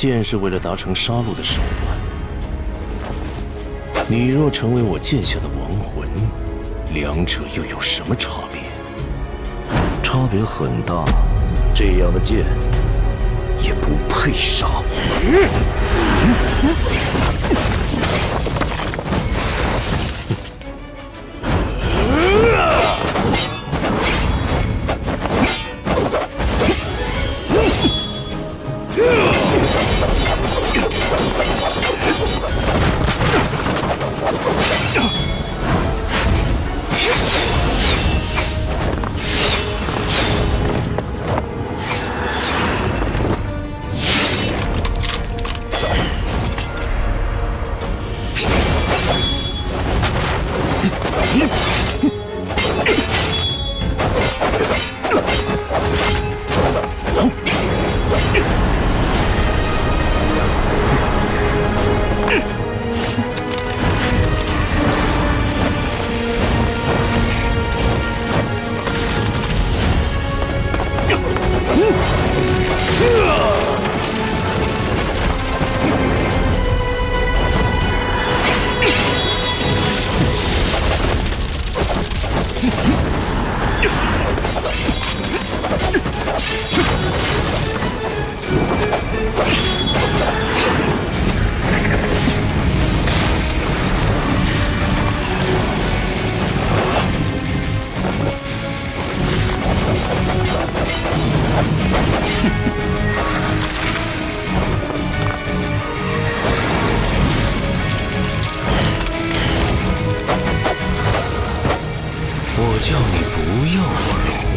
剑是为了达成杀戮的手段。你若成为我剑下的亡魂，两者又有什么差别？差别很大。这样的剑也不配杀。你我叫你不要玩火。